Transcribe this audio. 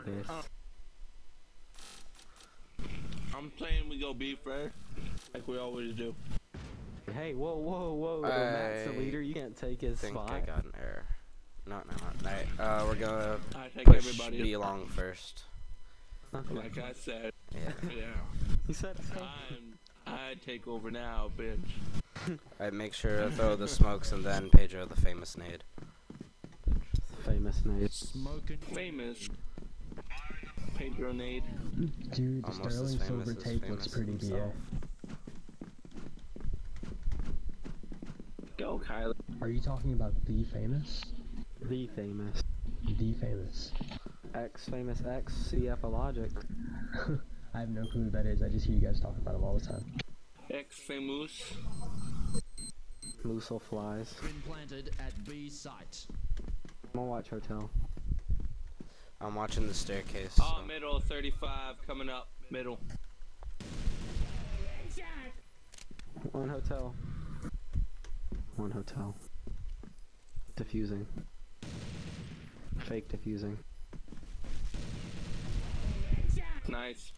do this. I'm saying we go B first, like we always do. Hey, whoa, whoa, whoa! Matt's the leader. You can't take his think spot. I got an error. No, no, no. Right. Uh, we're gonna I take push everybody. B along first. Not Like I said, Yeah. yeah. He said, I'm, I take over now, bitch. Alright, make sure to throw the smokes and then Pedro the famous nade. famous name. Smoking. Famous. Pedro Nade. Dude, the Almost Sterling Silver tape looks pretty BA. himself. Go, Kylie. Are you talking about the famous? The famous. The famous. X famous X CF Logic. I have no clue who that is. I just hear you guys talk about him all the time. Ex famous. Lucille flies. Been planted at B site. I'm gonna watch hotel. I'm watching the staircase. Oh, so- middle 35 coming up. Middle. One hotel. One hotel. Defusing. Fake defusing. Nice.